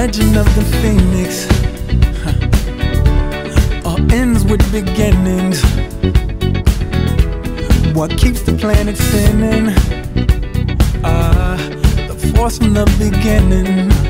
legend of the phoenix huh. All ends with beginnings What keeps the planet spinning? Uh, the force from the beginning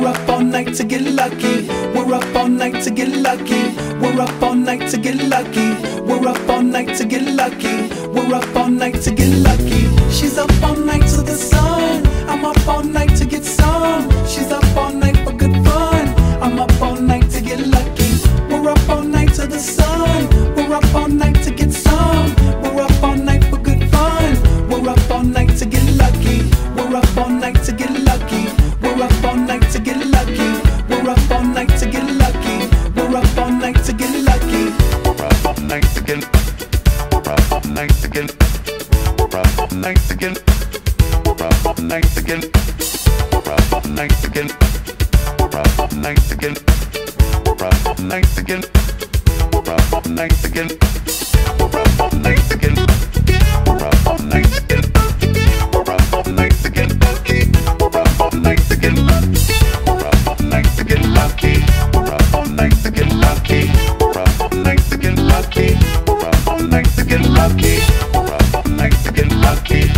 we're up all night to get lucky. We're up all night to get lucky. We're up all night to get lucky. We're up all night to get lucky. We're up all night to get lucky. She's up all night to the sun. nice again. We're up nice again. We're up nice again. We're up nice again. We're up nice again. We're up nice again. We're up nice again. We're up nice again. We're up nice again. We're up nice again. Thank.